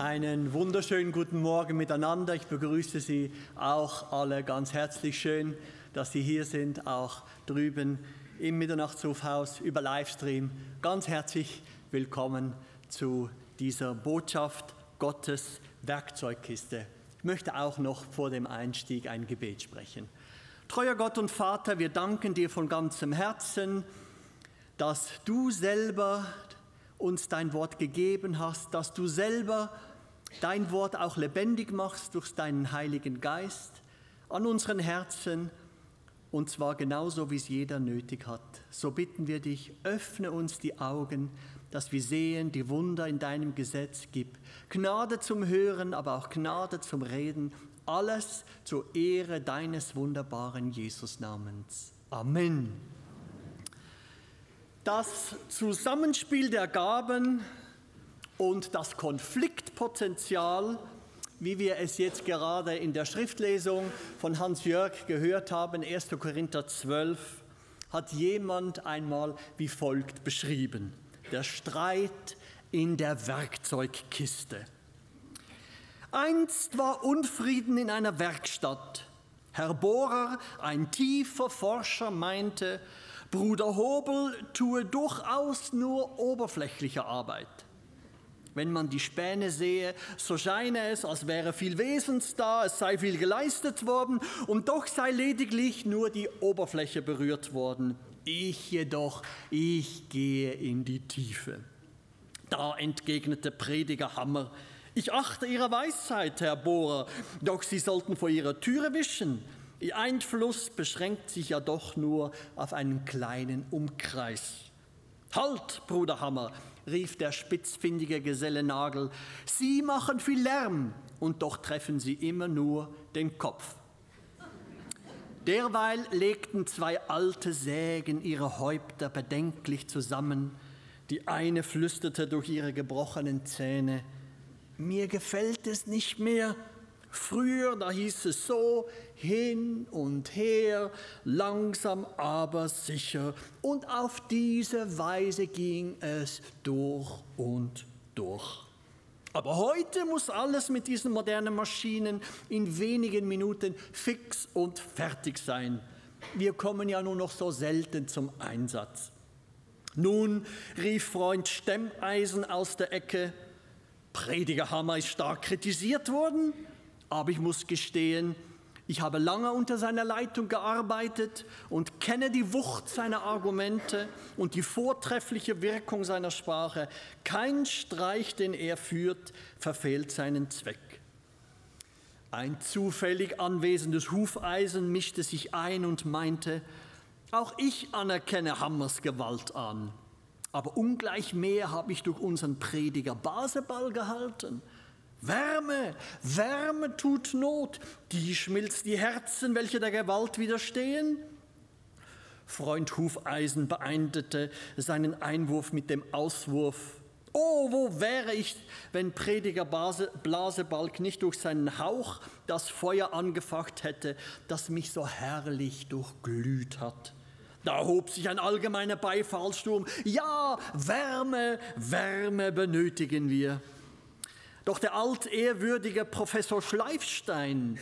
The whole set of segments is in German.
Einen wunderschönen guten Morgen miteinander. Ich begrüße Sie auch alle ganz herzlich schön, dass Sie hier sind, auch drüben im Mitternachtshofhaus über Livestream. Ganz herzlich willkommen zu dieser Botschaft Gottes Werkzeugkiste. Ich möchte auch noch vor dem Einstieg ein Gebet sprechen. Treuer Gott und Vater, wir danken dir von ganzem Herzen, dass du selber uns dein Wort gegeben hast, dass du selber dein Wort auch lebendig machst durch deinen Heiligen Geist an unseren Herzen und zwar genauso, wie es jeder nötig hat. So bitten wir dich, öffne uns die Augen, dass wir sehen, die Wunder in deinem Gesetz gibt. Gnade zum Hören, aber auch Gnade zum Reden. Alles zur Ehre deines wunderbaren Jesus-Namens. Amen. Das Zusammenspiel der Gaben und das Konfliktpotenzial, wie wir es jetzt gerade in der Schriftlesung von Hans-Jörg gehört haben, 1. Korinther 12, hat jemand einmal wie folgt beschrieben. Der Streit in der Werkzeugkiste. Einst war Unfrieden in einer Werkstatt. Herr Bohrer, ein tiefer Forscher, meinte, Bruder Hobel tue durchaus nur oberflächliche Arbeit. Wenn man die Späne sehe, so scheine es, als wäre viel Wesens da, es sei viel geleistet worden und doch sei lediglich nur die Oberfläche berührt worden. Ich jedoch, ich gehe in die Tiefe. Da entgegnete Prediger Hammer, ich achte Ihre Weisheit, Herr Bohrer, doch Sie sollten vor Ihrer Türe wischen. Ihr Einfluss beschränkt sich ja doch nur auf einen kleinen Umkreis. Halt, Bruder Hammer, rief der spitzfindige Geselle Nagel, Sie machen viel Lärm und doch treffen Sie immer nur den Kopf. Derweil legten zwei alte Sägen ihre Häupter bedenklich zusammen. Die eine flüsterte durch ihre gebrochenen Zähne, mir gefällt es nicht mehr, Früher, da hieß es so, hin und her, langsam aber sicher. Und auf diese Weise ging es durch und durch. Aber heute muss alles mit diesen modernen Maschinen in wenigen Minuten fix und fertig sein. Wir kommen ja nur noch so selten zum Einsatz. Nun rief Freund Stemmeisen aus der Ecke, Predigerhammer ist stark kritisiert worden. Aber ich muss gestehen, ich habe lange unter seiner Leitung gearbeitet und kenne die Wucht seiner Argumente und die vortreffliche Wirkung seiner Sprache. Kein Streich, den er führt, verfehlt seinen Zweck. Ein zufällig anwesendes Hufeisen mischte sich ein und meinte, auch ich anerkenne Hammers Gewalt an, aber ungleich mehr habe ich durch unseren Prediger Baseball gehalten. Wärme, Wärme tut Not, die schmilzt die Herzen, welche der Gewalt widerstehen. Freund Hufeisen beendete seinen Einwurf mit dem Auswurf. Oh, wo wäre ich, wenn Prediger Blasebalg nicht durch seinen Hauch das Feuer angefacht hätte, das mich so herrlich durchglüht hat. Da hob sich ein allgemeiner Beifallssturm. Ja, Wärme, Wärme benötigen wir. Doch der altehrwürdige Professor Schleifstein,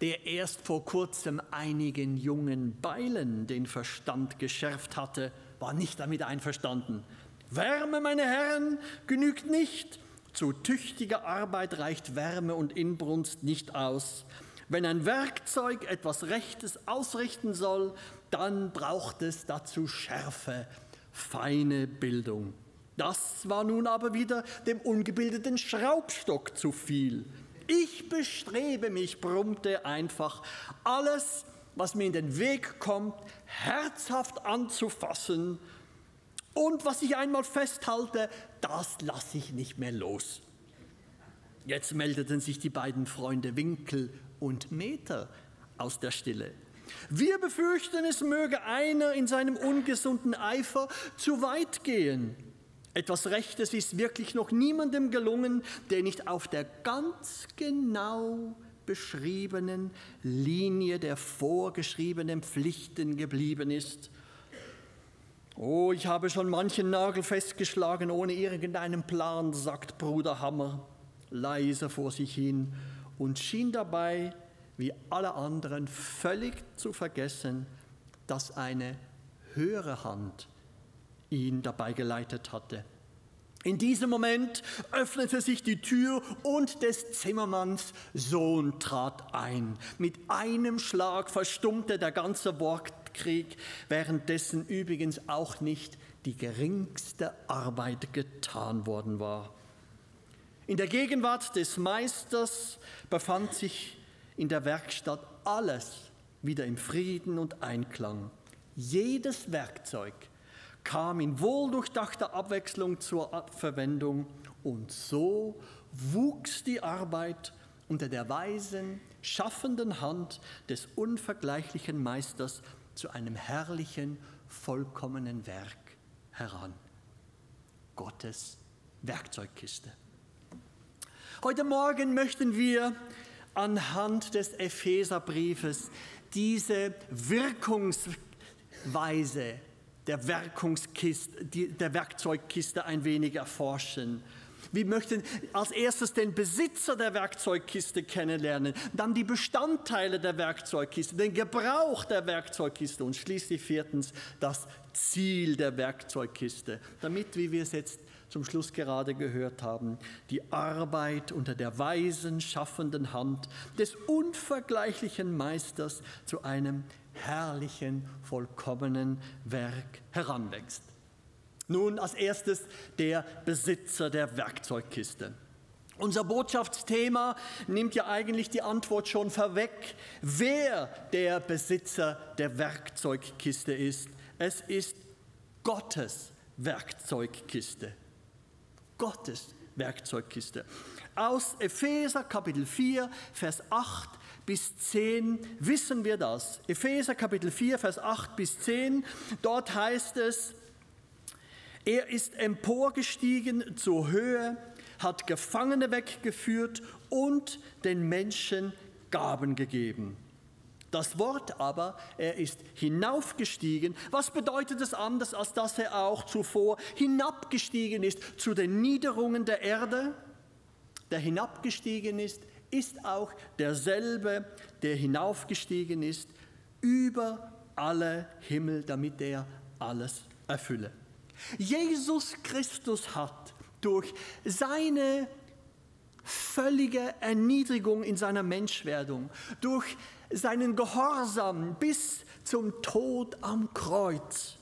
der erst vor kurzem einigen jungen Beilen den Verstand geschärft hatte, war nicht damit einverstanden. Wärme, meine Herren, genügt nicht. Zu tüchtiger Arbeit reicht Wärme und Inbrunst nicht aus. Wenn ein Werkzeug etwas Rechtes ausrichten soll, dann braucht es dazu Schärfe, feine Bildung. Das war nun aber wieder dem ungebildeten Schraubstock zu viel. Ich bestrebe mich, brummte einfach, alles, was mir in den Weg kommt, herzhaft anzufassen. Und was ich einmal festhalte, das lasse ich nicht mehr los. Jetzt meldeten sich die beiden Freunde Winkel und Meter aus der Stille. Wir befürchten, es möge einer in seinem ungesunden Eifer zu weit gehen. Etwas Rechtes ist wirklich noch niemandem gelungen, der nicht auf der ganz genau beschriebenen Linie der vorgeschriebenen Pflichten geblieben ist. Oh, ich habe schon manchen Nagel festgeschlagen ohne irgendeinen Plan, sagt Bruder Hammer. leise vor sich hin und schien dabei, wie alle anderen, völlig zu vergessen, dass eine höhere Hand ihn dabei geleitet hatte. In diesem Moment öffnete sich die Tür und des Zimmermanns Sohn trat ein. Mit einem Schlag verstummte der ganze Wortkrieg, währenddessen übrigens auch nicht die geringste Arbeit getan worden war. In der Gegenwart des Meisters befand sich in der Werkstatt alles wieder im Frieden und Einklang. Jedes Werkzeug kam in wohldurchdachter Abwechslung zur Verwendung und so wuchs die Arbeit unter der weisen, schaffenden Hand des unvergleichlichen Meisters zu einem herrlichen, vollkommenen Werk heran. Gottes Werkzeugkiste. Heute Morgen möchten wir anhand des Epheserbriefes diese Wirkungsweise der, Werkungskiste, der Werkzeugkiste ein wenig erforschen. Wir möchten als erstes den Besitzer der Werkzeugkiste kennenlernen, dann die Bestandteile der Werkzeugkiste, den Gebrauch der Werkzeugkiste und schließlich viertens das Ziel der Werkzeugkiste, damit, wie wir es jetzt zum Schluss gerade gehört haben, die Arbeit unter der weisen, schaffenden Hand des unvergleichlichen Meisters zu einem herrlichen, vollkommenen Werk heranwächst. Nun als erstes der Besitzer der Werkzeugkiste. Unser Botschaftsthema nimmt ja eigentlich die Antwort schon vorweg, wer der Besitzer der Werkzeugkiste ist. Es ist Gottes Werkzeugkiste. Gottes Werkzeugkiste. Aus Epheser Kapitel 4, Vers 8 bis 10 wissen wir das. Epheser Kapitel 4, Vers 8 bis 10, dort heißt es, er ist emporgestiegen zur Höhe, hat Gefangene weggeführt und den Menschen Gaben gegeben. Das Wort aber, er ist hinaufgestiegen. Was bedeutet es anders, als dass er auch zuvor hinabgestiegen ist zu den Niederungen der Erde? Der hinabgestiegen ist, ist auch derselbe, der hinaufgestiegen ist über alle Himmel, damit er alles erfülle. Jesus Christus hat durch seine völlige Erniedrigung in seiner Menschwerdung, durch seinen Gehorsam bis zum Tod am Kreuz,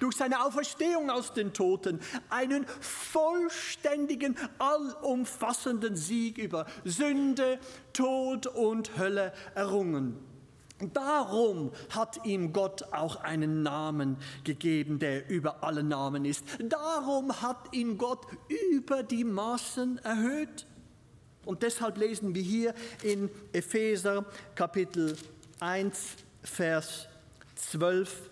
durch seine Auferstehung aus den Toten einen vollständigen, allumfassenden Sieg über Sünde, Tod und Hölle errungen. Darum hat ihm Gott auch einen Namen gegeben, der über alle Namen ist. Darum hat ihn Gott über die Maßen erhöht. Und deshalb lesen wir hier in Epheser Kapitel 1, Vers 12,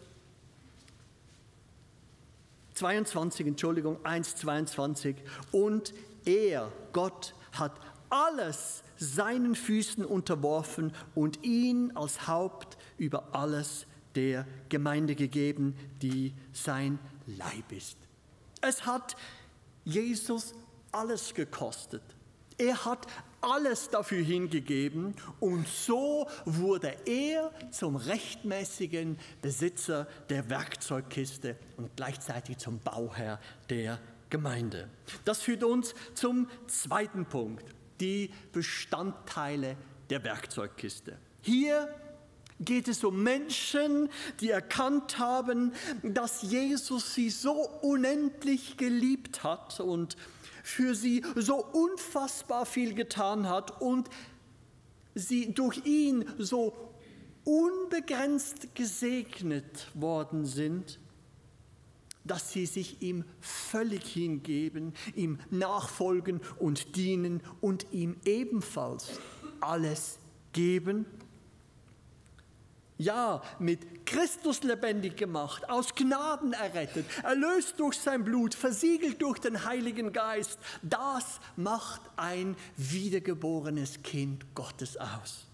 22, Entschuldigung, 1, 22. Und er, Gott, hat alles seinen Füßen unterworfen und ihn als Haupt über alles der Gemeinde gegeben, die sein Leib ist. Es hat Jesus alles gekostet er hat alles dafür hingegeben und so wurde er zum rechtmäßigen Besitzer der Werkzeugkiste und gleichzeitig zum Bauherr der Gemeinde. Das führt uns zum zweiten Punkt, die Bestandteile der Werkzeugkiste. Hier geht es um Menschen, die erkannt haben, dass Jesus sie so unendlich geliebt hat und für sie so unfassbar viel getan hat und sie durch ihn so unbegrenzt gesegnet worden sind, dass sie sich ihm völlig hingeben, ihm nachfolgen und dienen und ihm ebenfalls alles geben ja, mit Christus lebendig gemacht, aus Gnaden errettet, erlöst durch sein Blut, versiegelt durch den Heiligen Geist. Das macht ein wiedergeborenes Kind Gottes aus.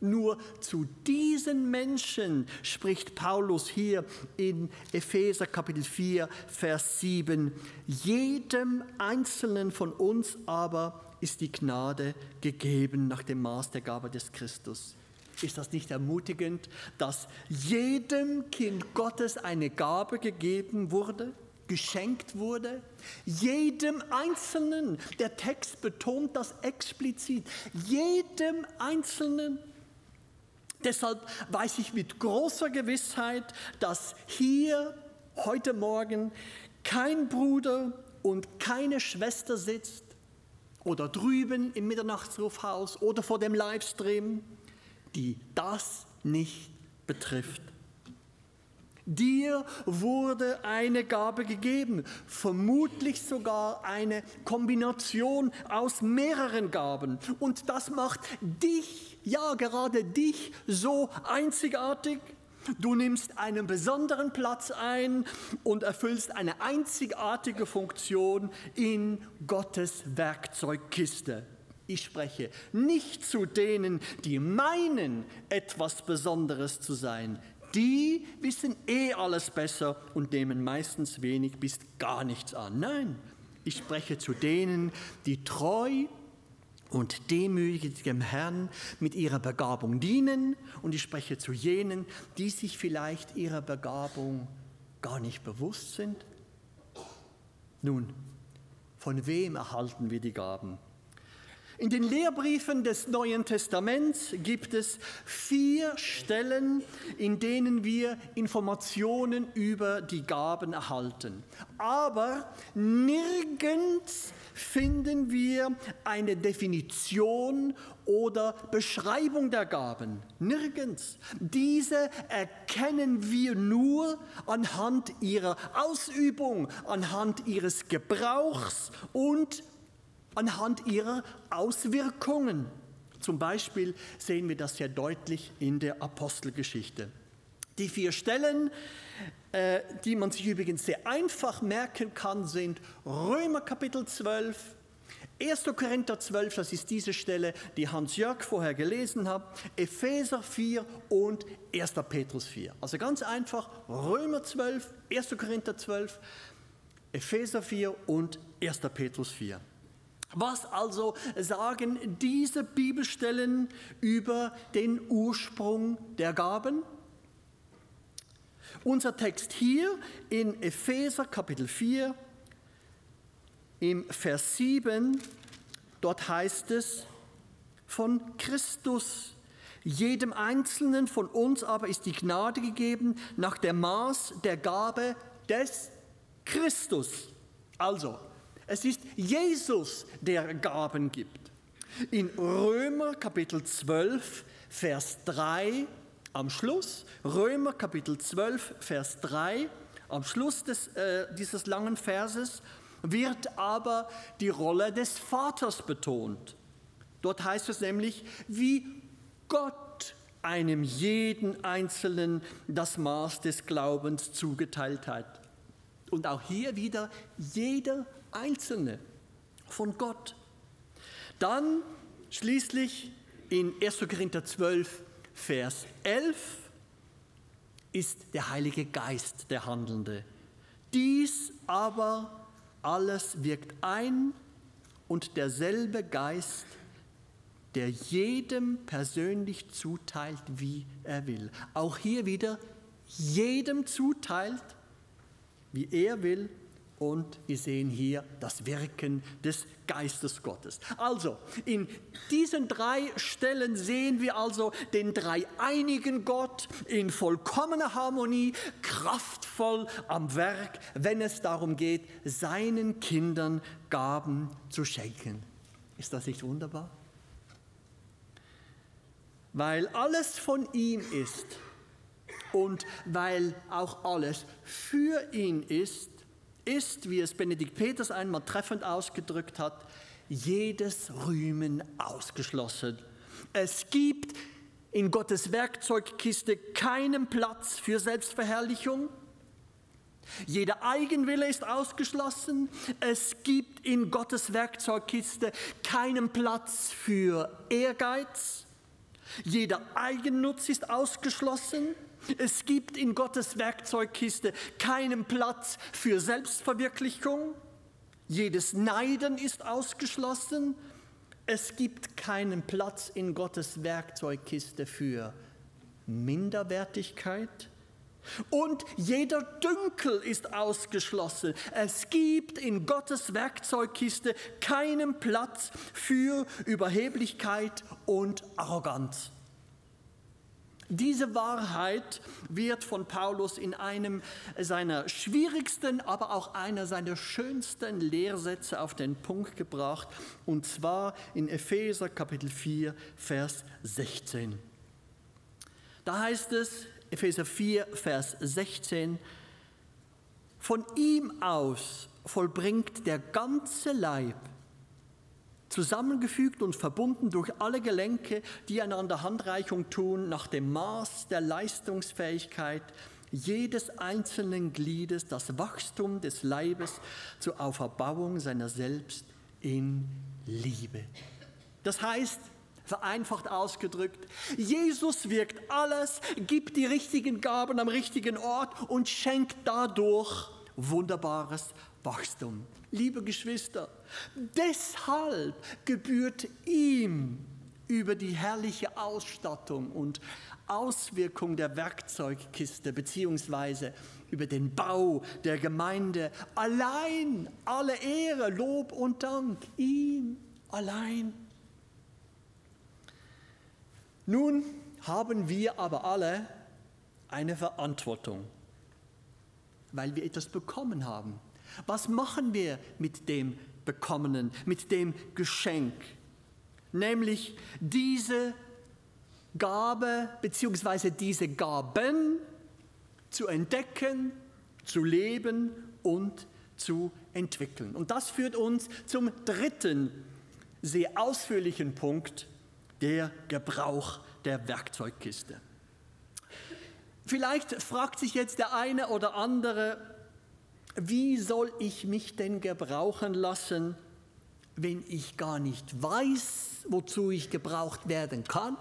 Nur zu diesen Menschen spricht Paulus hier in Epheser Kapitel 4, Vers 7. Jedem Einzelnen von uns aber ist die Gnade gegeben nach dem Maß der Gabe des Christus. Ist das nicht ermutigend, dass jedem Kind Gottes eine Gabe gegeben wurde? geschenkt wurde? Jedem Einzelnen. Der Text betont das explizit. Jedem Einzelnen. Deshalb weiß ich mit großer Gewissheit, dass hier heute Morgen kein Bruder und keine Schwester sitzt oder drüben im Mitternachtsrufhaus oder vor dem Livestream, die das nicht betrifft. Dir wurde eine Gabe gegeben, vermutlich sogar eine Kombination aus mehreren Gaben. Und das macht dich, ja gerade dich, so einzigartig. Du nimmst einen besonderen Platz ein und erfüllst eine einzigartige Funktion in Gottes Werkzeugkiste. Ich spreche nicht zu denen, die meinen, etwas Besonderes zu sein die wissen eh alles besser und nehmen meistens wenig bis gar nichts an. Nein, ich spreche zu denen, die treu und demütig dem Herrn mit ihrer Begabung dienen und ich spreche zu jenen, die sich vielleicht ihrer Begabung gar nicht bewusst sind. Nun, von wem erhalten wir die Gaben? In den Lehrbriefen des Neuen Testaments gibt es vier Stellen, in denen wir Informationen über die Gaben erhalten. Aber nirgends finden wir eine Definition oder Beschreibung der Gaben. Nirgends. Diese erkennen wir nur anhand ihrer Ausübung, anhand ihres Gebrauchs und anhand ihrer Auswirkungen. Zum Beispiel sehen wir das sehr deutlich in der Apostelgeschichte. Die vier Stellen, äh, die man sich übrigens sehr einfach merken kann, sind Römer Kapitel 12, 1. Korinther 12, das ist diese Stelle, die Hans-Jörg vorher gelesen hat, Epheser 4 und 1. Petrus 4. Also ganz einfach, Römer 12, 1. Korinther 12, Epheser 4 und 1. Petrus 4. Was also sagen diese Bibelstellen über den Ursprung der Gaben? Unser Text hier in Epheser Kapitel 4 im Vers 7, dort heißt es von Christus. Jedem Einzelnen von uns aber ist die Gnade gegeben nach dem Maß der Gabe des Christus. Also, es ist Jesus, der Gaben gibt. In Römer Kapitel 12, Vers 3 am Schluss, Römer Kapitel 12, Vers 3, am Schluss des, äh, dieses langen Verses, wird aber die Rolle des Vaters betont. Dort heißt es nämlich, wie Gott einem jeden Einzelnen das Maß des Glaubens zugeteilt hat. Und auch hier wieder jeder Einzelne von Gott. Dann schließlich in 1. Korinther 12, Vers 11 ist der Heilige Geist der Handelnde. Dies aber alles wirkt ein und derselbe Geist, der jedem persönlich zuteilt, wie er will. Auch hier wieder jedem zuteilt, wie er will und wir sehen hier das Wirken des Geistes Gottes. Also, in diesen drei Stellen sehen wir also den dreieinigen Gott in vollkommener Harmonie, kraftvoll am Werk, wenn es darum geht, seinen Kindern Gaben zu schenken. Ist das nicht wunderbar? Weil alles von ihm ist und weil auch alles für ihn ist, ist, wie es Benedikt Peters einmal treffend ausgedrückt hat, jedes Rühmen ausgeschlossen. Es gibt in Gottes Werkzeugkiste keinen Platz für Selbstverherrlichung. Jeder Eigenwille ist ausgeschlossen. Es gibt in Gottes Werkzeugkiste keinen Platz für Ehrgeiz. Jeder Eigennutz ist ausgeschlossen. Es gibt in Gottes Werkzeugkiste keinen Platz für Selbstverwirklichung. Jedes Neiden ist ausgeschlossen. Es gibt keinen Platz in Gottes Werkzeugkiste für Minderwertigkeit. Und jeder Dünkel ist ausgeschlossen. Es gibt in Gottes Werkzeugkiste keinen Platz für Überheblichkeit und Arroganz. Diese Wahrheit wird von Paulus in einem seiner schwierigsten, aber auch einer seiner schönsten Lehrsätze auf den Punkt gebracht, und zwar in Epheser Kapitel 4, Vers 16. Da heißt es, Epheser 4, Vers 16, von ihm aus vollbringt der ganze Leib zusammengefügt und verbunden durch alle Gelenke, die einander Handreichung tun, nach dem Maß der Leistungsfähigkeit jedes einzelnen Gliedes, das Wachstum des Leibes zur Auferbauung seiner selbst in Liebe. Das heißt, vereinfacht ausgedrückt, Jesus wirkt alles, gibt die richtigen Gaben am richtigen Ort und schenkt dadurch wunderbares Wachstum. Liebe Geschwister, deshalb gebührt ihm über die herrliche Ausstattung und Auswirkung der Werkzeugkiste beziehungsweise über den Bau der Gemeinde allein alle Ehre, Lob und Dank ihm allein. Nun haben wir aber alle eine Verantwortung, weil wir etwas bekommen haben. Was machen wir mit dem Bekommenen, mit dem Geschenk? Nämlich diese Gabe bzw. diese Gaben zu entdecken, zu leben und zu entwickeln. Und das führt uns zum dritten sehr ausführlichen Punkt, der Gebrauch der Werkzeugkiste. Vielleicht fragt sich jetzt der eine oder andere, wie soll ich mich denn gebrauchen lassen, wenn ich gar nicht weiß, wozu ich gebraucht werden kann?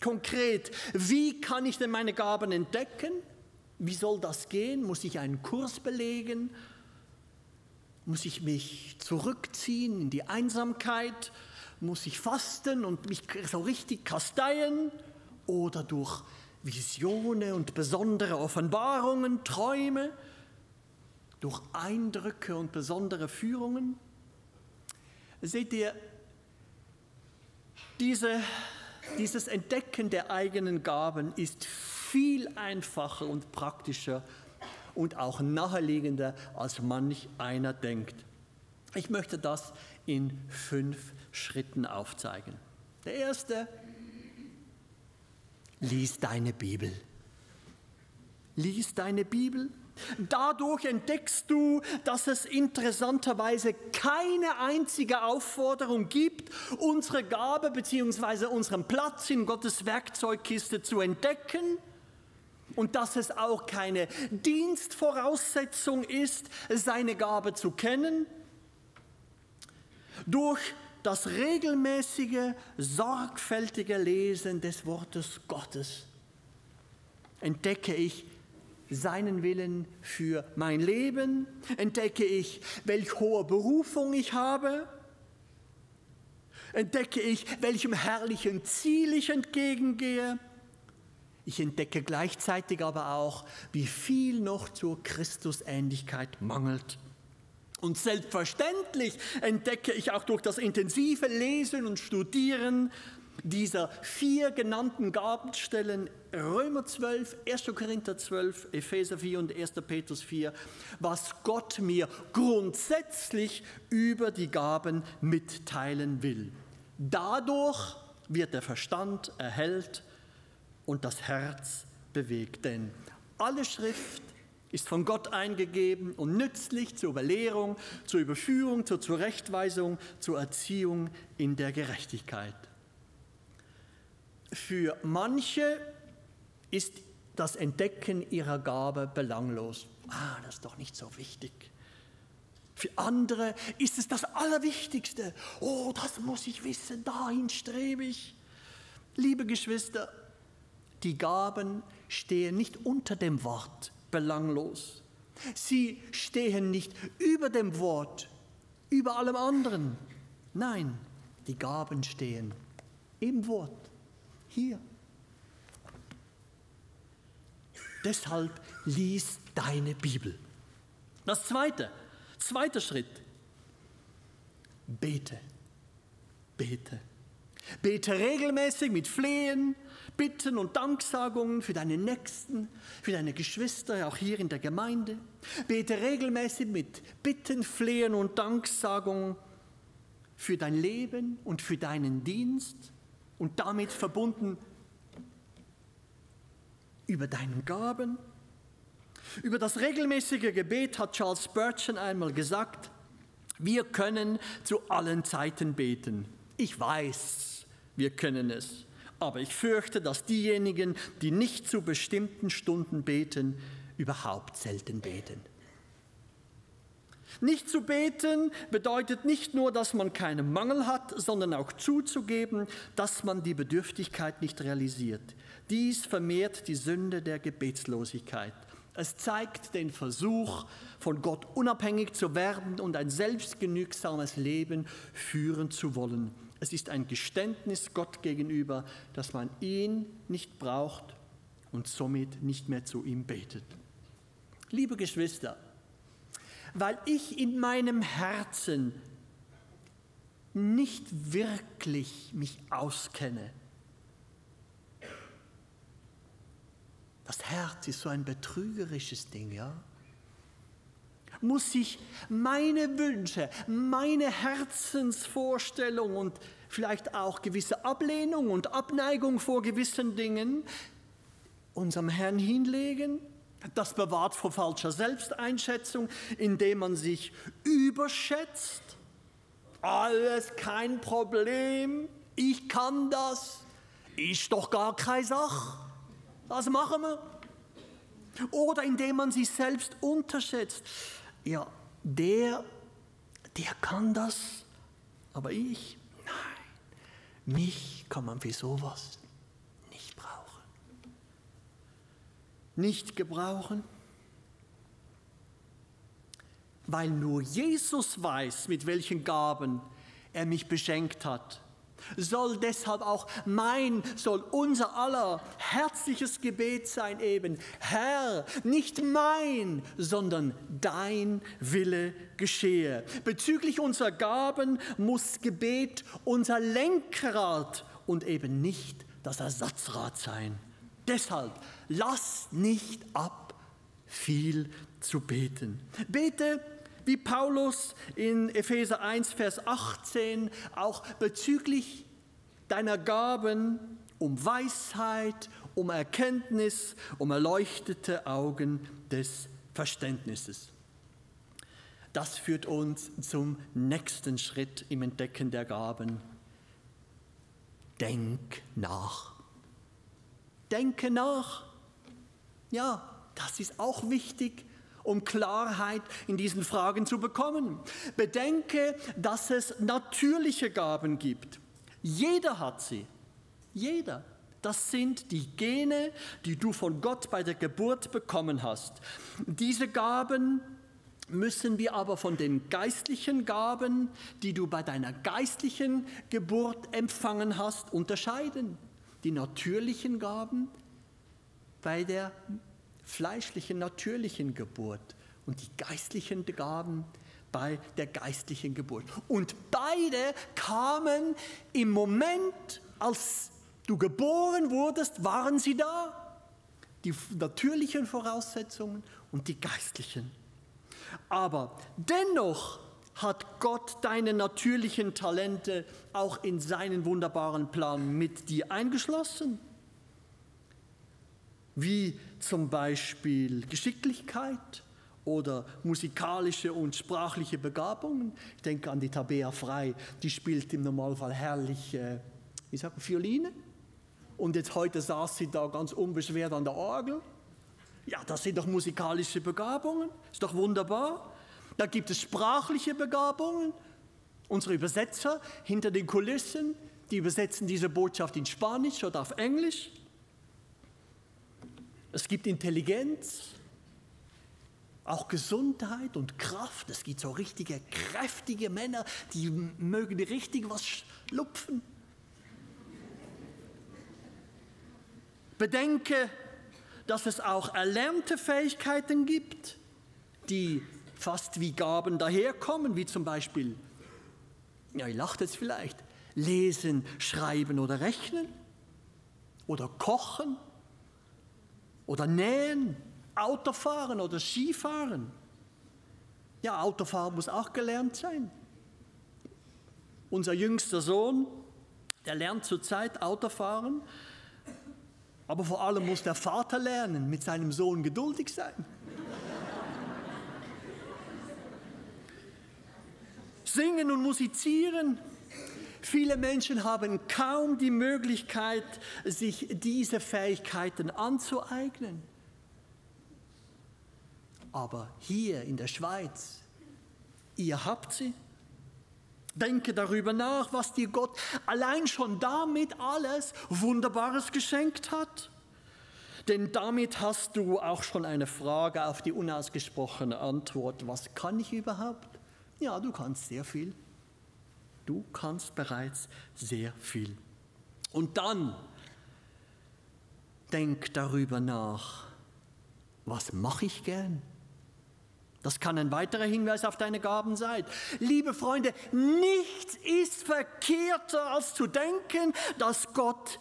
Konkret, wie kann ich denn meine Gaben entdecken? Wie soll das gehen? Muss ich einen Kurs belegen? Muss ich mich zurückziehen in die Einsamkeit? Muss ich fasten und mich so richtig kasteien? Oder durch Visionen und besondere Offenbarungen, Träume, durch Eindrücke und besondere Führungen. Seht ihr, diese, dieses Entdecken der eigenen Gaben ist viel einfacher und praktischer und auch naheliegender, als manch einer denkt. Ich möchte das in fünf Schritten aufzeigen. Der erste Lies deine Bibel. Lies deine Bibel. Dadurch entdeckst du, dass es interessanterweise keine einzige Aufforderung gibt, unsere Gabe bzw. unseren Platz in Gottes Werkzeugkiste zu entdecken und dass es auch keine Dienstvoraussetzung ist, seine Gabe zu kennen. Durch das regelmäßige, sorgfältige Lesen des Wortes Gottes entdecke ich seinen Willen für mein Leben, entdecke ich, welch hohe Berufung ich habe, entdecke ich, welchem herrlichen Ziel ich entgegengehe. Ich entdecke gleichzeitig aber auch, wie viel noch zur Christusähnlichkeit mangelt. Und selbstverständlich entdecke ich auch durch das intensive Lesen und Studieren dieser vier genannten Gabenstellen Römer 12, 1. Korinther 12, Epheser 4 und 1. Petrus 4, was Gott mir grundsätzlich über die Gaben mitteilen will. Dadurch wird der Verstand erhellt und das Herz bewegt. Denn alle Schrift ist von Gott eingegeben und nützlich zur Belehrung, zur Überführung, zur Zurechtweisung, zur Erziehung in der Gerechtigkeit. Für manche ist das Entdecken ihrer Gabe belanglos. Ah, das ist doch nicht so wichtig. Für andere ist es das Allerwichtigste. Oh, das muss ich wissen, dahin strebe ich. Liebe Geschwister, die Gaben stehen nicht unter dem Wort belanglos. Sie stehen nicht über dem Wort, über allem anderen. Nein, die Gaben stehen im Wort, hier. Deshalb lies deine Bibel. Das zweite, zweiter Schritt. Bete. Bete. Bete regelmäßig mit Flehen, Bitten und Danksagungen für deine Nächsten, für deine Geschwister, auch hier in der Gemeinde. Bete regelmäßig mit Bitten, Flehen und Danksagungen für dein Leben und für deinen Dienst und damit verbunden über deinen Gaben. Über das regelmäßige Gebet hat Charles Spurgeon einmal gesagt, wir können zu allen Zeiten beten. Ich weiß, wir können es, aber ich fürchte, dass diejenigen, die nicht zu bestimmten Stunden beten, überhaupt selten beten. Nicht zu beten bedeutet nicht nur, dass man keinen Mangel hat, sondern auch zuzugeben, dass man die Bedürftigkeit nicht realisiert. Dies vermehrt die Sünde der Gebetslosigkeit. Es zeigt den Versuch, von Gott unabhängig zu werden und ein selbstgenügsames Leben führen zu wollen. Es ist ein Geständnis Gott gegenüber, dass man ihn nicht braucht und somit nicht mehr zu ihm betet. Liebe Geschwister, weil ich in meinem Herzen nicht wirklich mich auskenne, Das Herz ist so ein betrügerisches Ding, ja? Muss ich meine Wünsche, meine Herzensvorstellung und vielleicht auch gewisse Ablehnung und Abneigung vor gewissen Dingen unserem Herrn hinlegen? Das bewahrt vor falscher Selbsteinschätzung, indem man sich überschätzt. Alles kein Problem, ich kann das, ist doch gar keine Sache. Das machen wir. Oder indem man sich selbst unterschätzt. Ja, der, der kann das, aber ich, nein, mich kann man für sowas nicht brauchen. Nicht gebrauchen, weil nur Jesus weiß, mit welchen Gaben er mich beschenkt hat soll deshalb auch mein, soll unser aller herzliches Gebet sein eben, Herr, nicht mein, sondern dein Wille geschehe. Bezüglich unserer Gaben muss Gebet unser Lenkrad und eben nicht das Ersatzrad sein. Deshalb lass nicht ab, viel zu beten. Bete wie Paulus in Epheser 1, Vers 18 auch bezüglich deiner Gaben um Weisheit, um Erkenntnis, um erleuchtete Augen des Verständnisses. Das führt uns zum nächsten Schritt im Entdecken der Gaben. Denk nach. Denke nach. Ja, das ist auch wichtig um Klarheit in diesen Fragen zu bekommen. Bedenke, dass es natürliche Gaben gibt. Jeder hat sie. Jeder. Das sind die Gene, die du von Gott bei der Geburt bekommen hast. Diese Gaben müssen wir aber von den geistlichen Gaben, die du bei deiner geistlichen Geburt empfangen hast, unterscheiden. Die natürlichen Gaben bei der fleischlichen, natürlichen Geburt und die geistlichen Gaben bei der geistlichen Geburt. Und beide kamen im Moment, als du geboren wurdest, waren sie da. Die natürlichen Voraussetzungen und die geistlichen. Aber dennoch hat Gott deine natürlichen Talente auch in seinen wunderbaren Plan mit dir eingeschlossen wie zum Beispiel Geschicklichkeit oder musikalische und sprachliche Begabungen. Ich denke an die Tabea Frei, die spielt im Normalfall herrlich, äh, wie sagt man, Violine. Und jetzt heute saß sie da ganz unbeschwert an der Orgel. Ja, das sind doch musikalische Begabungen, ist doch wunderbar. Da gibt es sprachliche Begabungen. Unsere Übersetzer hinter den Kulissen, die übersetzen diese Botschaft in Spanisch oder auf Englisch. Es gibt Intelligenz, auch Gesundheit und Kraft. Es gibt so richtige, kräftige Männer, die mögen richtig was lupfen. Bedenke, dass es auch erlernte Fähigkeiten gibt, die fast wie Gaben daherkommen, wie zum Beispiel, ja, ihr lacht jetzt vielleicht, lesen, schreiben oder rechnen oder kochen oder nähen, Autofahren oder Skifahren. Ja, Autofahren muss auch gelernt sein. Unser jüngster Sohn, der lernt zurzeit Autofahren, aber vor allem muss der Vater lernen, mit seinem Sohn geduldig sein. Singen und musizieren. Viele Menschen haben kaum die Möglichkeit, sich diese Fähigkeiten anzueignen. Aber hier in der Schweiz, ihr habt sie. Denke darüber nach, was dir Gott allein schon damit alles Wunderbares geschenkt hat. Denn damit hast du auch schon eine Frage auf die unausgesprochene Antwort, was kann ich überhaupt? Ja, du kannst sehr viel. Du kannst bereits sehr viel. Und dann denk darüber nach, was mache ich gern? Das kann ein weiterer Hinweis auf deine Gaben sein. Liebe Freunde, nichts ist verkehrter als zu denken, dass Gott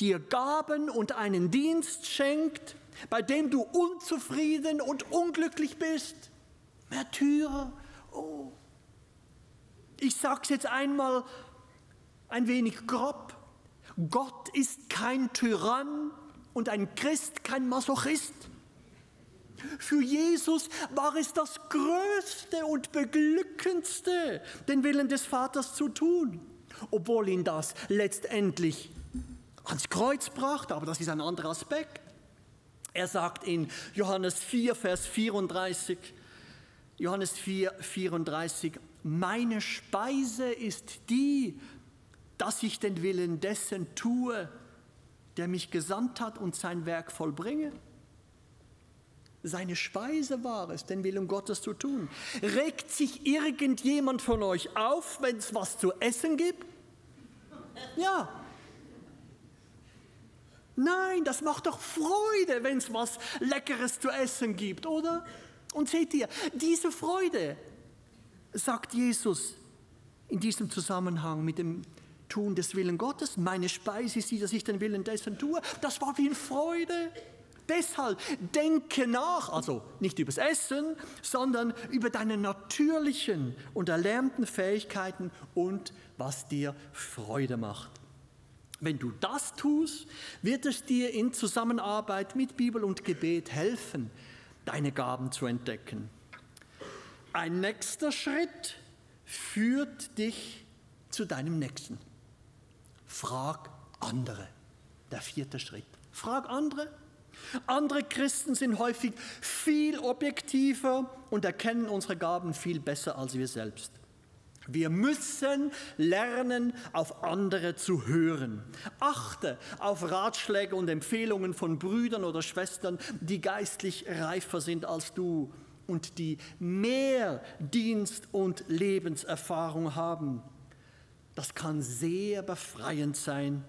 dir Gaben und einen Dienst schenkt, bei dem du unzufrieden und unglücklich bist. Märtyrer, oh. Ich sage es jetzt einmal ein wenig grob. Gott ist kein Tyrann und ein Christ kein Masochist. Für Jesus war es das Größte und Beglückendste, den Willen des Vaters zu tun, obwohl ihn das letztendlich ans Kreuz brachte, aber das ist ein anderer Aspekt. Er sagt in Johannes 4, Vers 34, Johannes 4, 34, meine Speise ist die, dass ich den Willen dessen tue, der mich gesandt hat und sein Werk vollbringe. Seine Speise war es, den Willen Gottes zu tun. Regt sich irgendjemand von euch auf, wenn es was zu essen gibt? Ja. Nein, das macht doch Freude, wenn es was Leckeres zu essen gibt, oder? Und seht ihr, diese Freude, sagt Jesus in diesem Zusammenhang mit dem Tun des Willen Gottes, meine Speise ist die, dass ich den Willen dessen tue, das war wie in Freude. Deshalb denke nach, also nicht übers Essen, sondern über deine natürlichen und erlernten Fähigkeiten und was dir Freude macht. Wenn du das tust, wird es dir in Zusammenarbeit mit Bibel und Gebet helfen, deine Gaben zu entdecken. Ein nächster Schritt führt dich zu deinem Nächsten. Frag andere. Der vierte Schritt. Frag andere. Andere Christen sind häufig viel objektiver und erkennen unsere Gaben viel besser als wir selbst. Wir müssen lernen, auf andere zu hören. Achte auf Ratschläge und Empfehlungen von Brüdern oder Schwestern, die geistlich reifer sind als du und die mehr Dienst- und Lebenserfahrung haben. Das kann sehr befreiend sein.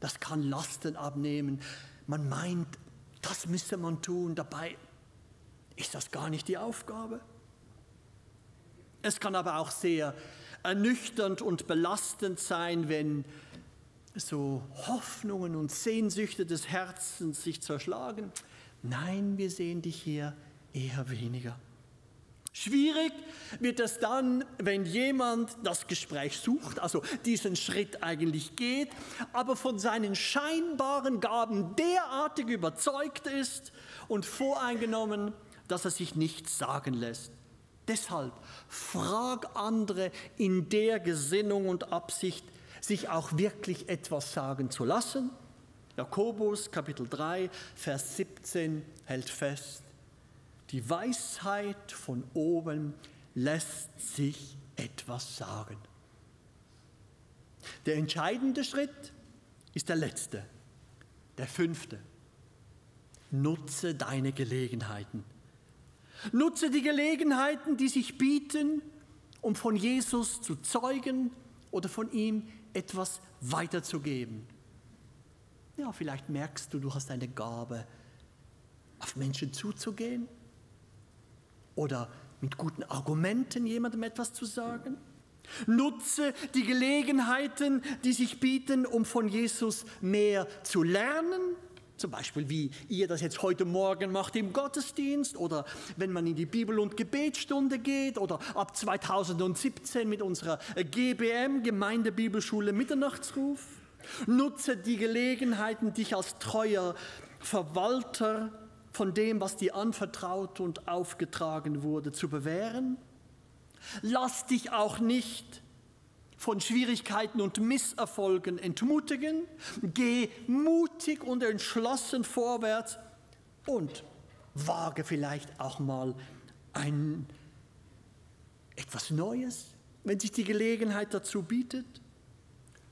Das kann Lasten abnehmen. Man meint, das müsse man tun. Dabei ist das gar nicht die Aufgabe. Es kann aber auch sehr ernüchternd und belastend sein, wenn so Hoffnungen und Sehnsüchte des Herzens sich zerschlagen. Nein, wir sehen dich hier eher weniger. Schwierig wird es dann, wenn jemand das Gespräch sucht, also diesen Schritt eigentlich geht, aber von seinen scheinbaren Gaben derartig überzeugt ist und voreingenommen, dass er sich nichts sagen lässt. Deshalb frag andere in der Gesinnung und Absicht, sich auch wirklich etwas sagen zu lassen. Jakobus Kapitel 3, Vers 17 hält fest, Die Weisheit von oben lässt sich etwas sagen. Der entscheidende Schritt ist der letzte, der fünfte. Nutze deine Gelegenheiten. Nutze die Gelegenheiten, die sich bieten, um von Jesus zu zeugen oder von ihm etwas weiterzugeben. Ja, vielleicht merkst du, du hast eine Gabe, auf Menschen zuzugehen oder mit guten Argumenten jemandem etwas zu sagen. Nutze die Gelegenheiten, die sich bieten, um von Jesus mehr zu lernen. Zum Beispiel, wie ihr das jetzt heute Morgen macht im Gottesdienst oder wenn man in die Bibel- und Gebetsstunde geht oder ab 2017 mit unserer GBM, Gemeindebibelschule Mitternachtsruf. Nutze die Gelegenheiten, dich als treuer Verwalter von dem, was dir anvertraut und aufgetragen wurde, zu bewähren. Lass dich auch nicht von Schwierigkeiten und Misserfolgen entmutigen. Geh mutig und entschlossen vorwärts und wage vielleicht auch mal ein etwas Neues, wenn sich die Gelegenheit dazu bietet.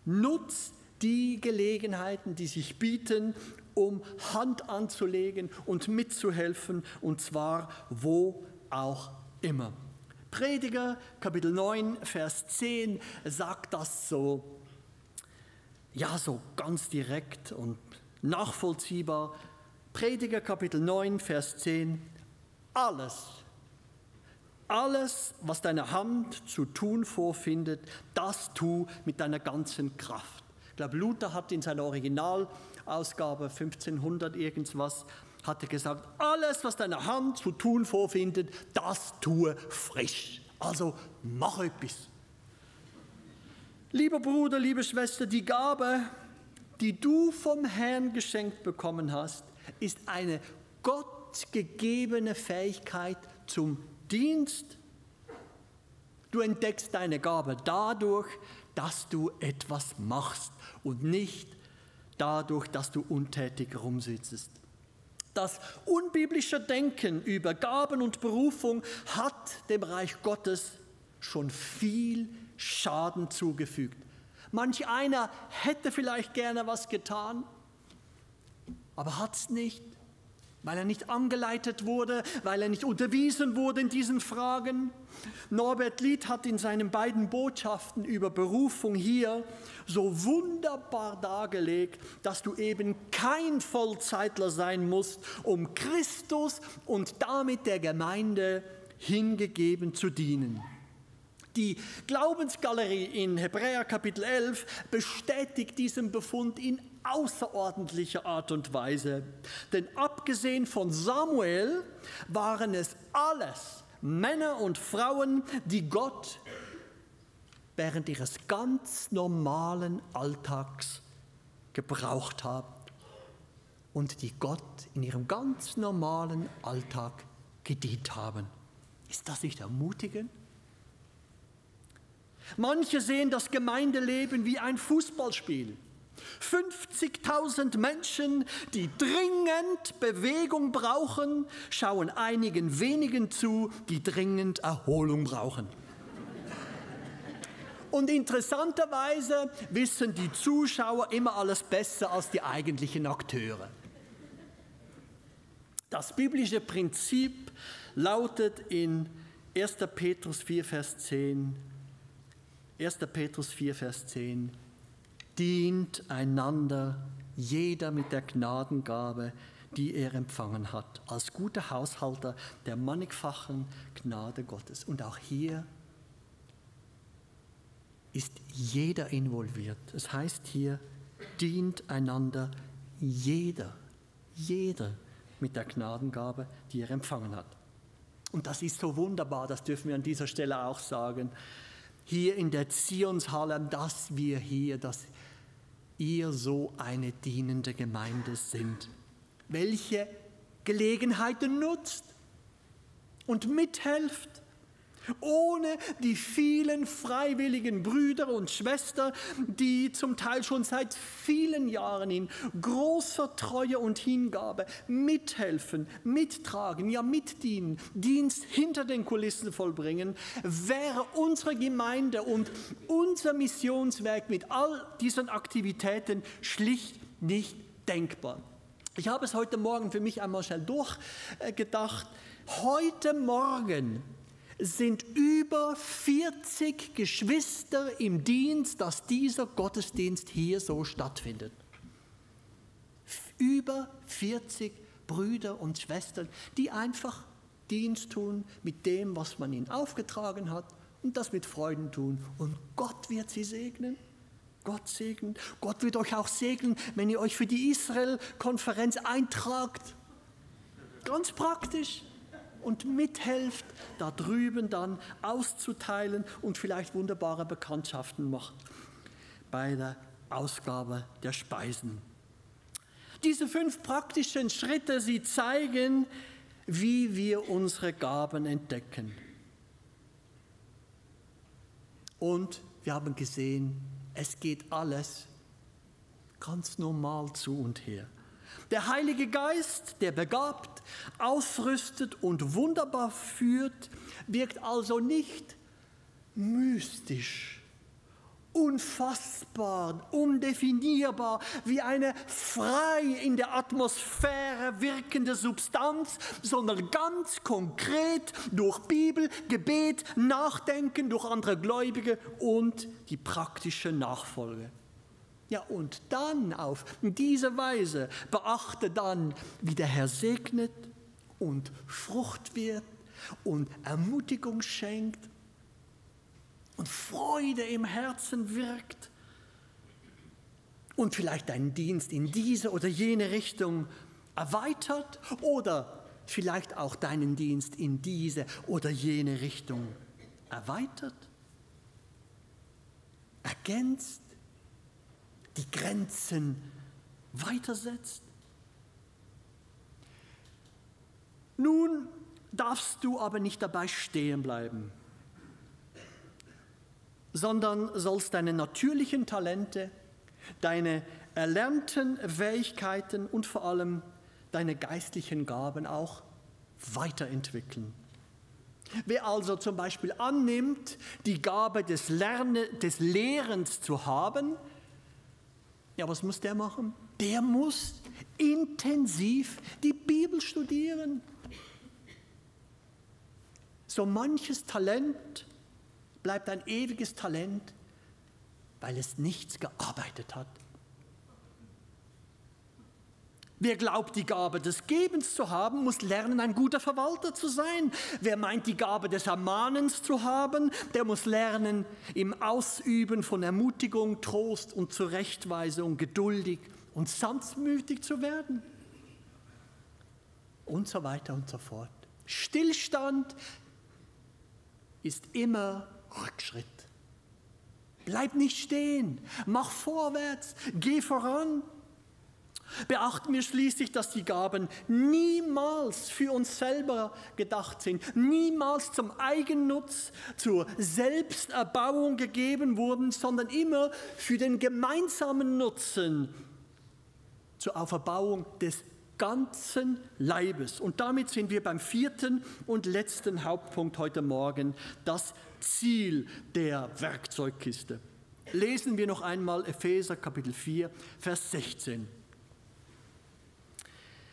Nutz die Gelegenheiten, die sich bieten, um Hand anzulegen und mitzuhelfen, und zwar wo auch immer. Prediger Kapitel 9, Vers 10 sagt das so, ja, so ganz direkt und nachvollziehbar. Prediger Kapitel 9, Vers 10, alles, alles, was deine Hand zu tun vorfindet, das tu mit deiner ganzen Kraft. Ich glaube, Luther hat in seiner Originalausgabe 1500 irgendwas hat er gesagt, alles, was deine Hand zu tun vorfindet, das tue frisch. Also mach etwas. Lieber Bruder, liebe Schwester, die Gabe, die du vom Herrn geschenkt bekommen hast, ist eine gottgegebene Fähigkeit zum Dienst. Du entdeckst deine Gabe dadurch, dass du etwas machst und nicht dadurch, dass du untätig rumsitzt. Das unbiblische Denken über Gaben und Berufung hat dem Reich Gottes schon viel Schaden zugefügt. Manch einer hätte vielleicht gerne was getan, aber hat es nicht weil er nicht angeleitet wurde, weil er nicht unterwiesen wurde in diesen Fragen. Norbert Lied hat in seinen beiden Botschaften über Berufung hier so wunderbar dargelegt, dass du eben kein Vollzeitler sein musst, um Christus und damit der Gemeinde hingegeben zu dienen. Die Glaubensgalerie in Hebräer Kapitel 11 bestätigt diesen Befund in außerordentlicher Art und Weise. Denn abgesehen von Samuel waren es alles Männer und Frauen, die Gott während ihres ganz normalen Alltags gebraucht haben und die Gott in ihrem ganz normalen Alltag gedient haben. Ist das nicht ermutigend? Manche sehen das Gemeindeleben wie ein Fußballspiel. 50.000 Menschen, die dringend Bewegung brauchen, schauen einigen wenigen zu, die dringend Erholung brauchen. Und interessanterweise wissen die Zuschauer immer alles besser als die eigentlichen Akteure. Das biblische Prinzip lautet in 1. Petrus 4, Vers 10, 1. Petrus 4, Vers 10, dient einander, jeder mit der Gnadengabe, die er empfangen hat, als guter Haushalter der mannigfachen Gnade Gottes. Und auch hier ist jeder involviert. Es heißt hier, dient einander jeder, jeder mit der Gnadengabe, die er empfangen hat. Und das ist so wunderbar, das dürfen wir an dieser Stelle auch sagen hier in der Zionshalle, dass wir hier, dass ihr so eine dienende Gemeinde sind, welche Gelegenheiten nutzt und mithelft ohne die vielen freiwilligen Brüder und Schwestern, die zum Teil schon seit vielen Jahren in großer Treue und Hingabe mithelfen, mittragen, ja mitdienen, Dienst hinter den Kulissen vollbringen, wäre unsere Gemeinde und unser Missionswerk mit all diesen Aktivitäten schlicht nicht denkbar. Ich habe es heute Morgen für mich einmal schnell durchgedacht. Heute Morgen sind über 40 Geschwister im Dienst, dass dieser Gottesdienst hier so stattfindet. Über 40 Brüder und Schwestern, die einfach Dienst tun mit dem, was man ihnen aufgetragen hat und das mit Freuden tun. Und Gott wird sie segnen. Gott segnet. Gott wird euch auch segnen, wenn ihr euch für die Israel-Konferenz eintragt. Ganz praktisch und mithelft, da drüben dann auszuteilen und vielleicht wunderbare Bekanntschaften macht bei der Ausgabe der Speisen. Diese fünf praktischen Schritte, sie zeigen, wie wir unsere Gaben entdecken. Und wir haben gesehen, es geht alles ganz normal zu und her. Der Heilige Geist, der begabt, ausrüstet und wunderbar führt, wirkt also nicht mystisch, unfassbar, undefinierbar, wie eine frei in der Atmosphäre wirkende Substanz, sondern ganz konkret durch Bibel, Gebet, Nachdenken, durch andere Gläubige und die praktische Nachfolge. Ja, und dann auf diese Weise beachte dann, wie der Herr segnet und Frucht wird und Ermutigung schenkt und Freude im Herzen wirkt und vielleicht deinen Dienst in diese oder jene Richtung erweitert oder vielleicht auch deinen Dienst in diese oder jene Richtung erweitert, ergänzt die Grenzen weitersetzt? Nun darfst du aber nicht dabei stehen bleiben, sondern sollst deine natürlichen Talente, deine erlernten Fähigkeiten und vor allem deine geistlichen Gaben auch weiterentwickeln. Wer also zum Beispiel annimmt, die Gabe des, Lerne, des Lehrens zu haben, ja, was muss der machen? Der muss intensiv die Bibel studieren. So manches Talent bleibt ein ewiges Talent, weil es nichts gearbeitet hat. Wer glaubt, die Gabe des Gebens zu haben, muss lernen, ein guter Verwalter zu sein. Wer meint, die Gabe des Ermahnens zu haben, der muss lernen, im Ausüben von Ermutigung, Trost und Zurechtweisung geduldig und sanftmütig zu werden. Und so weiter und so fort. Stillstand ist immer Rückschritt. Bleib nicht stehen, mach vorwärts, geh voran. Beachten wir schließlich, dass die Gaben niemals für uns selber gedacht sind, niemals zum Eigennutz, zur Selbsterbauung gegeben wurden, sondern immer für den gemeinsamen Nutzen, zur Auferbauung des ganzen Leibes. Und damit sind wir beim vierten und letzten Hauptpunkt heute Morgen, das Ziel der Werkzeugkiste. Lesen wir noch einmal Epheser Kapitel 4, Vers 16.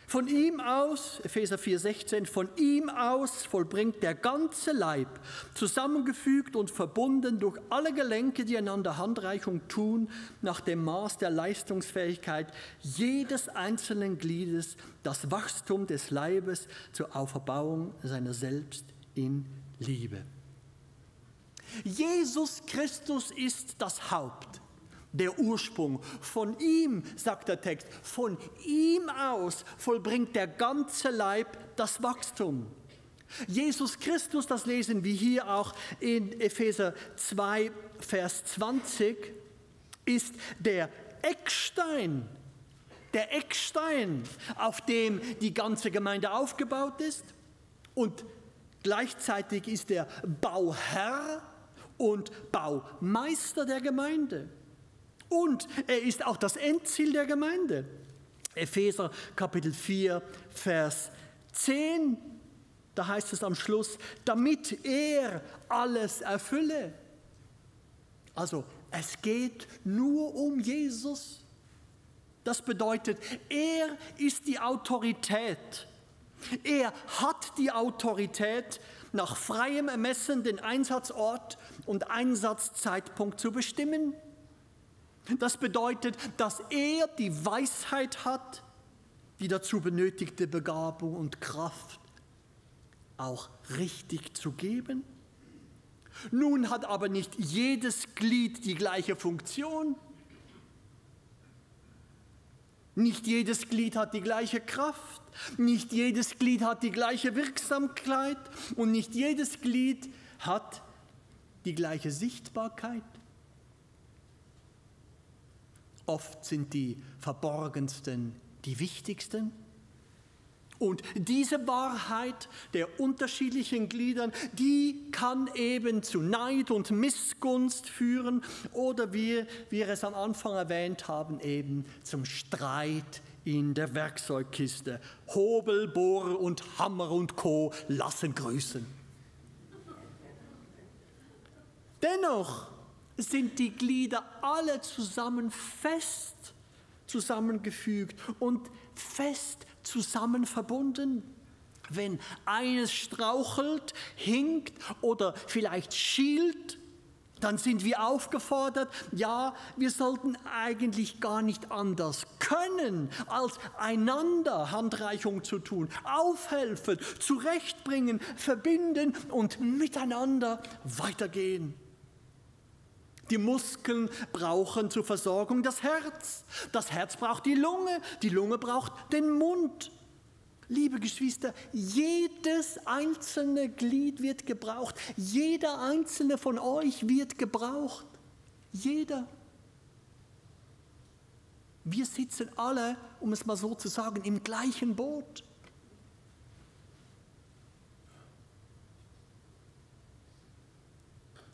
Von ihm aus, Epheser 4:16, von ihm aus vollbringt der ganze Leib, zusammengefügt und verbunden durch alle Gelenke, die einander Handreichung tun, nach dem Maß der Leistungsfähigkeit jedes einzelnen Gliedes, das Wachstum des Leibes zur Auferbauung seiner selbst in Liebe. Jesus Christus ist das Haupt der Ursprung. Von ihm, sagt der Text, von ihm aus vollbringt der ganze Leib das Wachstum. Jesus Christus, das lesen wir hier auch in Epheser 2, Vers 20, ist der Eckstein, der Eckstein, auf dem die ganze Gemeinde aufgebaut ist und Gleichzeitig ist er Bauherr und Baumeister der Gemeinde. Und er ist auch das Endziel der Gemeinde. Epheser Kapitel 4, Vers 10, da heißt es am Schluss, damit er alles erfülle. Also es geht nur um Jesus. Das bedeutet, er ist die Autorität. Er hat die Autorität, nach freiem Ermessen den Einsatzort und Einsatzzeitpunkt zu bestimmen. Das bedeutet, dass er die Weisheit hat, die dazu benötigte Begabung und Kraft auch richtig zu geben. Nun hat aber nicht jedes Glied die gleiche Funktion. Nicht jedes Glied hat die gleiche Kraft, nicht jedes Glied hat die gleiche Wirksamkeit und nicht jedes Glied hat die gleiche Sichtbarkeit. Oft sind die verborgensten die wichtigsten. Und diese Wahrheit der unterschiedlichen Gliedern, die kann eben zu Neid und Missgunst führen oder wie wir es am Anfang erwähnt haben, eben zum Streit in der Werkzeugkiste. Hobel, Bohrer und Hammer und Co. lassen grüßen. Dennoch sind die Glieder alle zusammen fest zusammengefügt und fest zusammen verbunden. Wenn eines strauchelt, hinkt oder vielleicht schielt, dann sind wir aufgefordert, ja, wir sollten eigentlich gar nicht anders können, als einander Handreichung zu tun, aufhelfen, zurechtbringen, verbinden und miteinander weitergehen. Die Muskeln brauchen zur Versorgung das Herz. Das Herz braucht die Lunge. Die Lunge braucht den Mund. Liebe Geschwister, jedes einzelne Glied wird gebraucht. Jeder einzelne von euch wird gebraucht. Jeder. Wir sitzen alle, um es mal so zu sagen, im gleichen Boot.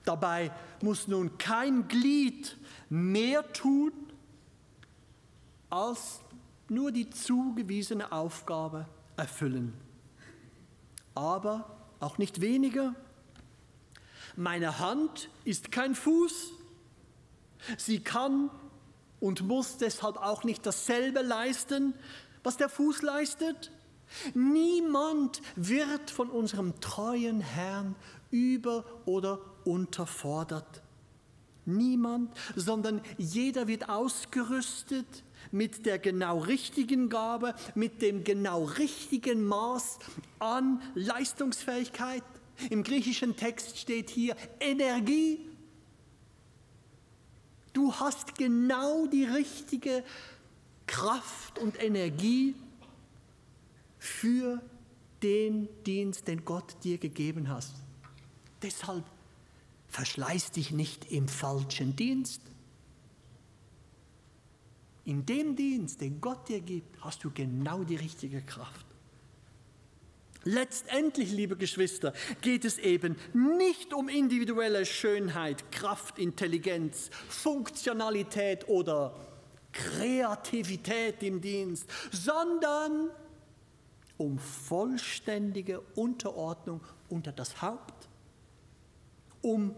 Dabei muss nun kein Glied mehr tun, als nur die zugewiesene Aufgabe erfüllen. Aber auch nicht weniger. Meine Hand ist kein Fuß. Sie kann und muss deshalb auch nicht dasselbe leisten, was der Fuß leistet. Niemand wird von unserem treuen Herrn über oder unterfordert. Niemand, sondern jeder wird ausgerüstet mit der genau richtigen Gabe, mit dem genau richtigen Maß an Leistungsfähigkeit. Im griechischen Text steht hier Energie. Du hast genau die richtige Kraft und Energie für den Dienst, den Gott dir gegeben hat. Deshalb verschleiß dich nicht im falschen Dienst. In dem Dienst, den Gott dir gibt, hast du genau die richtige Kraft. Letztendlich, liebe Geschwister, geht es eben nicht um individuelle Schönheit, Kraft, Intelligenz, Funktionalität oder Kreativität im Dienst, sondern um vollständige Unterordnung unter das Haupt um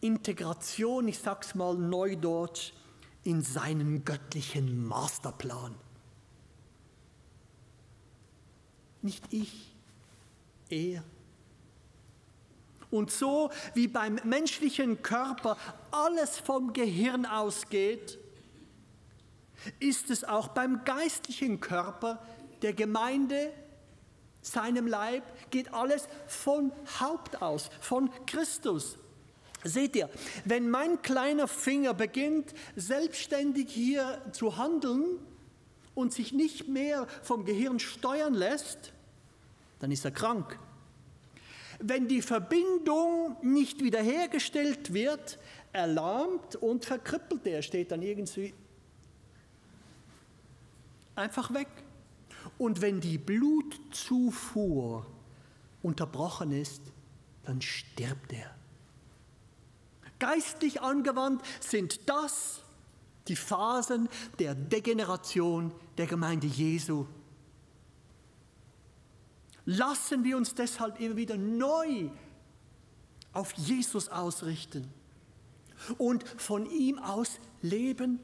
Integration, ich sag's mal neudeutsch, in seinen göttlichen Masterplan. Nicht ich, er. Und so wie beim menschlichen Körper alles vom Gehirn ausgeht, ist es auch beim geistlichen Körper der Gemeinde seinem Leib geht alles von Haupt aus, von Christus. Seht ihr, wenn mein kleiner Finger beginnt, selbstständig hier zu handeln und sich nicht mehr vom Gehirn steuern lässt, dann ist er krank. Wenn die Verbindung nicht wiederhergestellt wird, erlahmt und verkrippelt er, steht dann irgendwie einfach weg. Und wenn die Blutzufuhr unterbrochen ist, dann stirbt er. Geistlich angewandt sind das die Phasen der Degeneration der Gemeinde Jesu. Lassen wir uns deshalb immer wieder neu auf Jesus ausrichten und von ihm aus leben.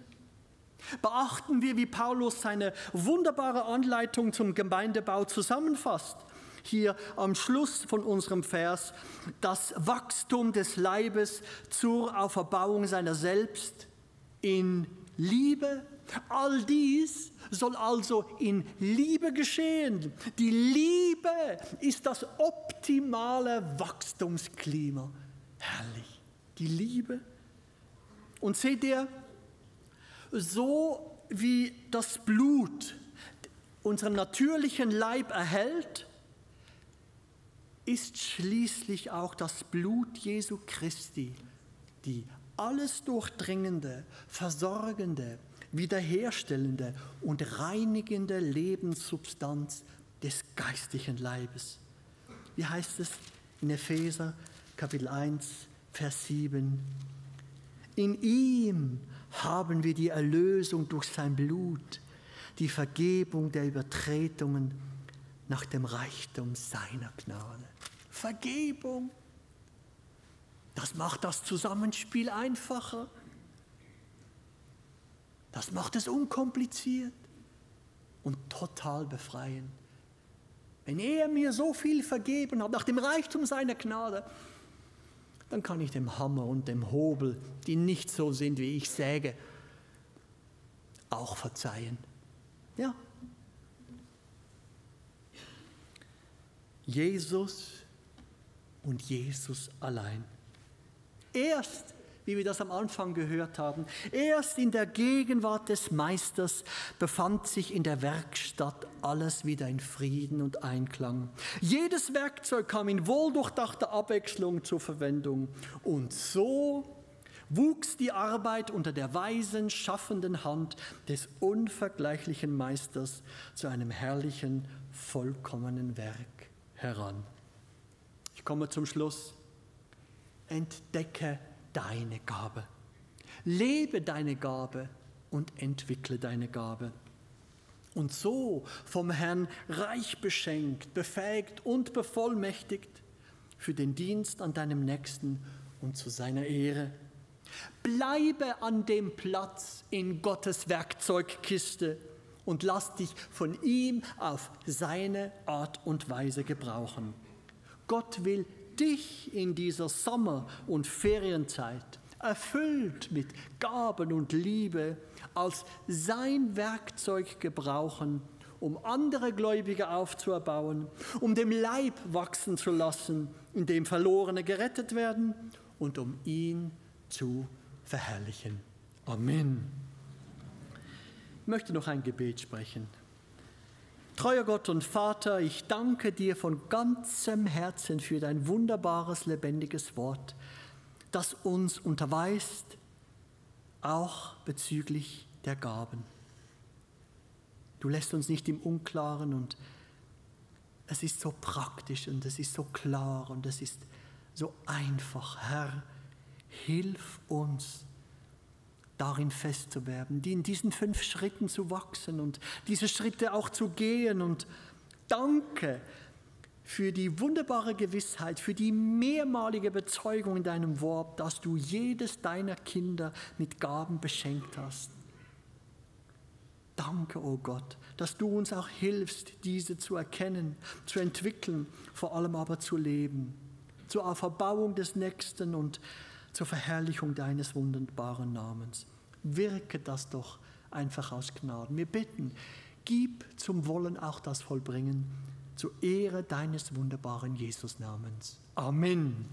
Beachten wir, wie Paulus seine wunderbare Anleitung zum Gemeindebau zusammenfasst. Hier am Schluss von unserem Vers, das Wachstum des Leibes zur Auferbauung seiner selbst in Liebe. All dies soll also in Liebe geschehen. Die Liebe ist das optimale Wachstumsklima. Herrlich. Die Liebe. Und seht ihr, so wie das Blut unseren natürlichen Leib erhält, ist schließlich auch das Blut Jesu Christi die alles durchdringende, versorgende, wiederherstellende und reinigende Lebenssubstanz des geistlichen Leibes. Wie heißt es in Epheser Kapitel 1, Vers 7? In ihm haben wir die Erlösung durch sein Blut, die Vergebung der Übertretungen nach dem Reichtum seiner Gnade. Vergebung. Das macht das Zusammenspiel einfacher. Das macht es unkompliziert und total befreiend. Wenn er mir so viel vergeben hat, nach dem Reichtum seiner Gnade, dann kann ich dem Hammer und dem Hobel, die nicht so sind, wie ich säge, auch verzeihen. Ja. Jesus und Jesus allein. Erst wie wir das am Anfang gehört haben. Erst in der Gegenwart des Meisters befand sich in der Werkstatt alles wieder in Frieden und Einklang. Jedes Werkzeug kam in wohldurchdachter Abwechslung zur Verwendung. Und so wuchs die Arbeit unter der weisen, schaffenden Hand des unvergleichlichen Meisters zu einem herrlichen, vollkommenen Werk heran. Ich komme zum Schluss. Entdecke deine Gabe. Lebe deine Gabe und entwickle deine Gabe. Und so vom Herrn reich beschenkt, befähigt und bevollmächtigt für den Dienst an deinem Nächsten und zu seiner Ehre. Bleibe an dem Platz in Gottes Werkzeugkiste und lass dich von ihm auf seine Art und Weise gebrauchen. Gott will dich in dieser Sommer- und Ferienzeit erfüllt mit Gaben und Liebe als sein Werkzeug gebrauchen, um andere Gläubige aufzuerbauen, um dem Leib wachsen zu lassen, in dem Verlorene gerettet werden und um ihn zu verherrlichen. Amen. Ich möchte noch ein Gebet sprechen. Treuer Gott und Vater, ich danke dir von ganzem Herzen für dein wunderbares, lebendiges Wort, das uns unterweist, auch bezüglich der Gaben. Du lässt uns nicht im Unklaren und es ist so praktisch und es ist so klar und es ist so einfach. Herr, hilf uns, darin festzuwerden, die in diesen fünf Schritten zu wachsen und diese Schritte auch zu gehen. Und danke für die wunderbare Gewissheit, für die mehrmalige Bezeugung in deinem Wort, dass du jedes deiner Kinder mit Gaben beschenkt hast. Danke, o oh Gott, dass du uns auch hilfst, diese zu erkennen, zu entwickeln, vor allem aber zu leben, zur Auferbauung des Nächsten und zur Verherrlichung deines wunderbaren Namens. Wirke das doch einfach aus Gnaden. Wir bitten, gib zum Wollen auch das Vollbringen zur Ehre deines wunderbaren Jesus-Namens. Amen.